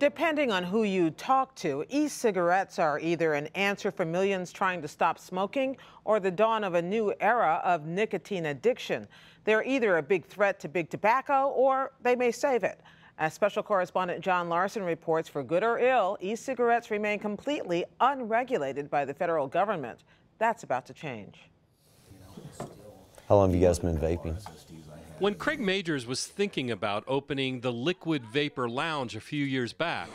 Depending on who you talk to, e-cigarettes are either an answer for millions trying to stop smoking or the dawn of a new era of nicotine addiction. They're either a big threat to big tobacco or they may save it. As special correspondent John Larson reports, for good or ill, e-cigarettes remain completely unregulated by the federal government. That's about to change. How long have you guys been vaping? When Craig Majors was thinking about opening the Liquid Vapor Lounge a few years back,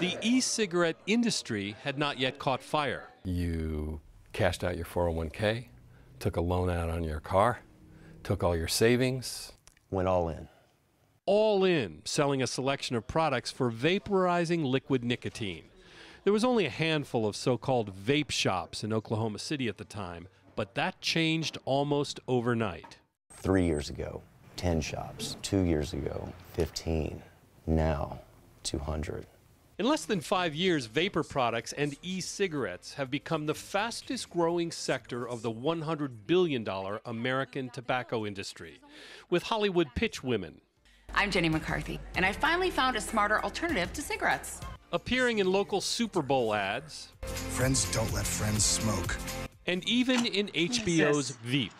the e cigarette industry had not yet caught fire. You cashed out your 401k, took a loan out on your car, took all your savings, went all in. All in, selling a selection of products for vaporizing liquid nicotine. There was only a handful of so called vape shops in Oklahoma City at the time, but that changed almost overnight. Three years ago, 10 shops. Two years ago, 15. Now, 200. In less than five years, vapor products and e cigarettes have become the fastest growing sector of the $100 billion American tobacco industry, with Hollywood pitch women. I'm Jenny McCarthy, and I finally found a smarter alternative to cigarettes. Appearing in local Super Bowl ads. Friends don't let friends smoke. And even in HBO's Veep.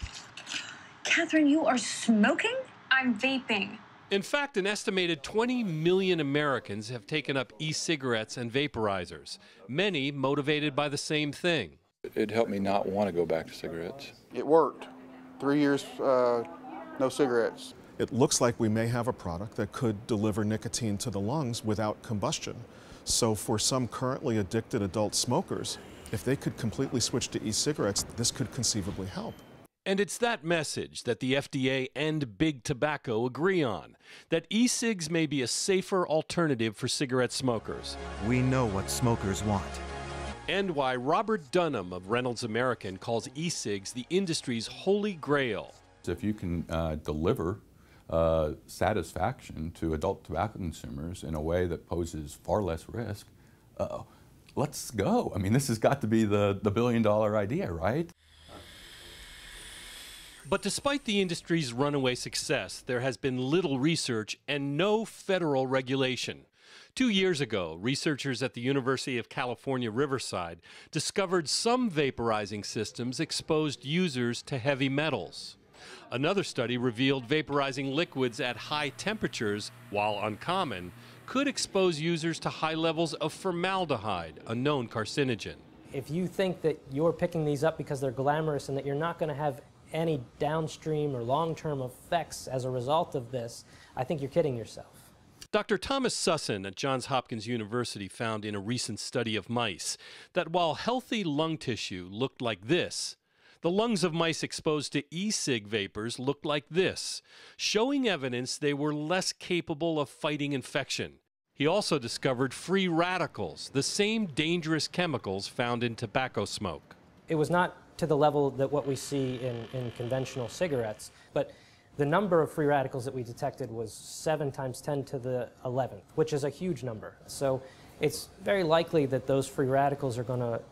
Catherine, you are smoking? I'm vaping. In fact, an estimated 20 million Americans have taken up e cigarettes and vaporizers, many motivated by the same thing. It helped me not want to go back to cigarettes. It worked. Three years, uh, no cigarettes. It looks like we may have a product that could deliver nicotine to the lungs without combustion. So, for some currently addicted adult smokers, if they could completely switch to e cigarettes, this could conceivably help. And it's that message that the FDA and Big Tobacco agree on that e cigs may be a safer alternative for cigarette smokers. We know what smokers want. And why Robert Dunham of Reynolds American calls e cigs the industry's holy grail. If you can uh, deliver uh, satisfaction to adult tobacco consumers in a way that poses far less risk, uh, let's go. I mean, this has got to be the, the billion dollar idea, right? But despite the industry's runaway success, there has been little research and no federal regulation. Two years ago, researchers at the University of California, Riverside discovered some vaporizing systems exposed users to heavy metals. Another study revealed vaporizing liquids at high temperatures, while uncommon, could expose users to high levels of formaldehyde, a known carcinogen. If you think that you're picking these up because they're glamorous and that you're not going to have any downstream or long-term effects as a result of this, I think you're kidding yourself. Dr. Thomas Sussan at Johns Hopkins University found in a recent study of mice that while healthy lung tissue looked like this, the lungs of mice exposed to e cig vapors looked like this, showing evidence they were less capable of fighting infection. He also discovered free radicals, the same dangerous chemicals found in tobacco smoke. It was not to the level that what we see in, in conventional cigarettes. But the number of free radicals that we detected was 7 times 10 to the 11th, which is a huge number. So it's very likely that those free radicals are going to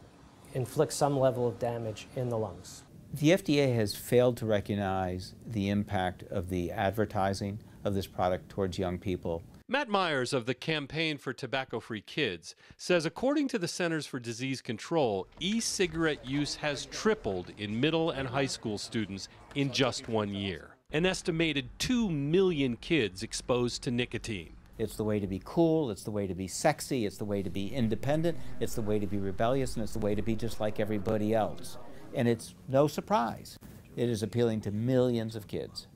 inflict some level of damage in the lungs. The FDA has failed to recognize the impact of the advertising of this product towards young people Matt Myers of the Campaign for Tobacco Free Kids says according to the Centers for Disease Control, e cigarette use has tripled in middle and high school students in just one year. An estimated 2 million kids exposed to nicotine. It's the way to be cool, it's the way to be sexy, it's the way to be independent, it's the way to be rebellious, and it's the way to be just like everybody else. And it's no surprise. It is appealing to millions of kids.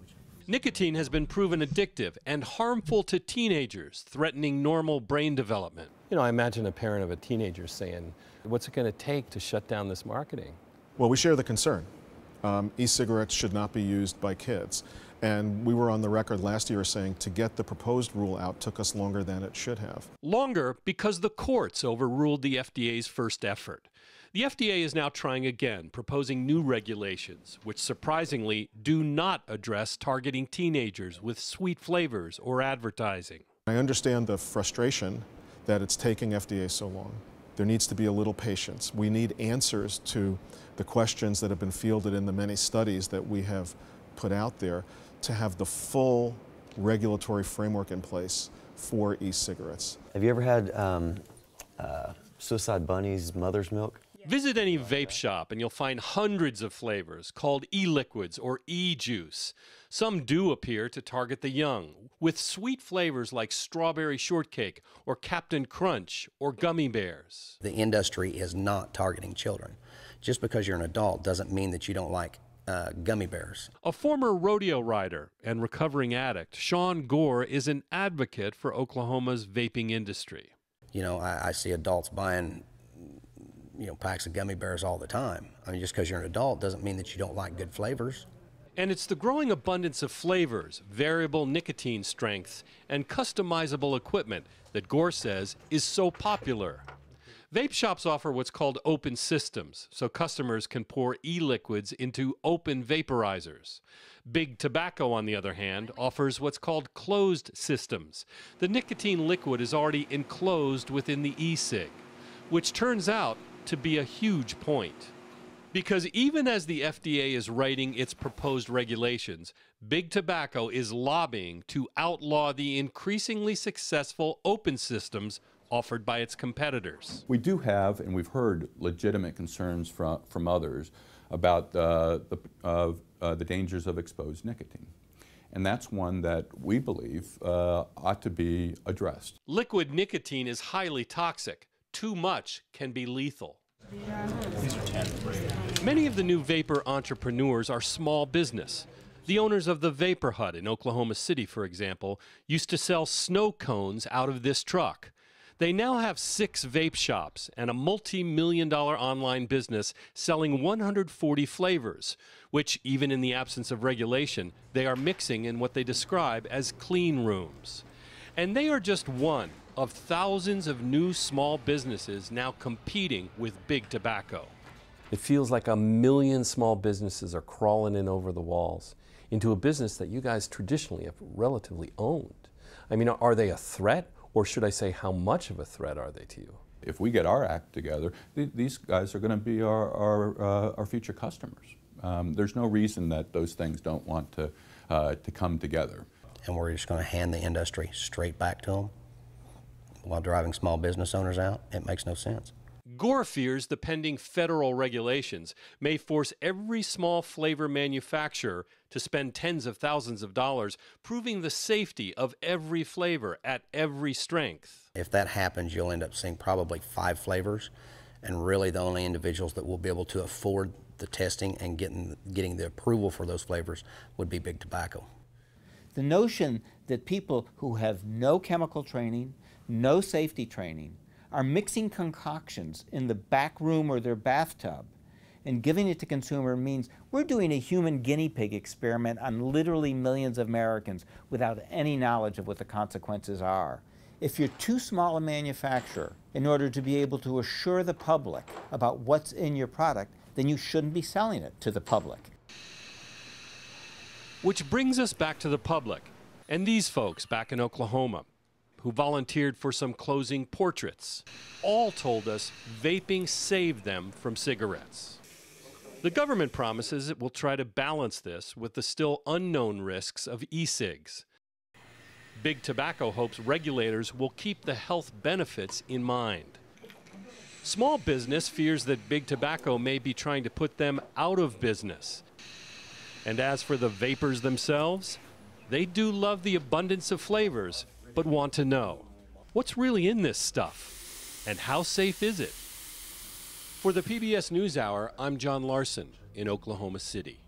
Nicotine has been proven addictive and harmful to teenagers, threatening normal brain development. You know, I imagine a parent of a teenager saying, What's it going to take to shut down this marketing? Well, we share the concern. Um, e cigarettes should not be used by kids. And we were on the record last year saying to get the proposed rule out took us longer than it should have. Longer because the courts overruled the FDA's first effort. The FDA is now trying again, proposing new regulations, which surprisingly do not address targeting teenagers with sweet flavors or advertising. I understand the frustration that it's taking FDA so long. There needs to be a little patience. We need answers to the questions that have been fielded in the many studies that we have put out there to have the full regulatory framework in place for e-cigarettes. Have you ever had um, uh, Suicide Bunny's mother's milk? Visit any vape shop and you'll find hundreds of flavors called e liquids or e juice. Some do appear to target the young, with sweet flavors like strawberry shortcake or Captain Crunch or gummy bears. The industry is not targeting children. Just because you're an adult doesn't mean that you don't like uh, gummy bears. A former rodeo rider and recovering addict, Sean Gore is an advocate for Oklahoma's vaping industry. You know, I, I see adults buying you know, packs of gummy bears all the time. I mean, just because you're an adult doesn't mean that you don't like good flavors. And it's the growing abundance of flavors, variable nicotine strengths, and customizable equipment that Gore says is so popular. Vape shops offer what's called open systems, so customers can pour e liquids into open vaporizers. Big Tobacco, on the other hand, offers what's called closed systems. The nicotine liquid is already enclosed within the e cig, which turns out to be a huge point. Because even as the FDA is writing its proposed regulations, Big Tobacco is lobbying to outlaw the increasingly successful open systems offered by its competitors. We do have, and we've heard legitimate concerns from, from others about uh, the, uh, uh, the dangers of exposed nicotine. And that's one that we believe uh, ought to be addressed. Liquid nicotine is highly toxic. Too much can be lethal. Many of the new vapor entrepreneurs are small business. The owners of the Vapor Hut in Oklahoma City, for example, used to sell snow cones out of this truck. They now have six vape shops and a multi million dollar online business selling 140 flavors, which, even in the absence of regulation, they are mixing in what they describe as clean rooms. And they are just one of thousands of new small businesses now competing with big tobacco. It feels like a million small businesses are crawling in over the walls into a business that you guys traditionally have relatively owned. I mean, are they a threat, or should I say, how much of a threat are they to you? If we get our act together, th these guys are going to be our, our, uh, our future customers. Um, there's no reason that those things don't want to, uh, to come together. And we're just going to hand the industry straight back to them while driving small business owners out, it makes no sense. Gore fears the pending federal regulations may force every small flavor manufacturer to spend tens of thousands of dollars proving the safety of every flavor at every strength. If that happens, you'll end up seeing probably five flavors, and really the only individuals that will be able to afford the testing and getting, getting the approval for those flavors would be big tobacco. The notion that people who have no chemical training, no safety training, are mixing concoctions in the back room or their bathtub and giving it to consumer means we're doing a human guinea pig experiment on literally millions of Americans without any knowledge of what the consequences are. If you're too small a manufacturer in order to be able to assure the public about what's in your product, then you shouldn't be selling it to the public. Which brings us back to the public and these folks back in Oklahoma who volunteered for some closing portraits, all told us vaping saved them from cigarettes. The government promises it will try to balance this with the still unknown risks of e cigs. Big Tobacco hopes regulators will keep the health benefits in mind. Small business fears that Big Tobacco may be trying to put them out of business. And as for the vapors themselves, they do love the abundance of flavors but want to know what's really in this stuff and how safe is it? For the PBS NewsHour, I'm John Larson in Oklahoma City.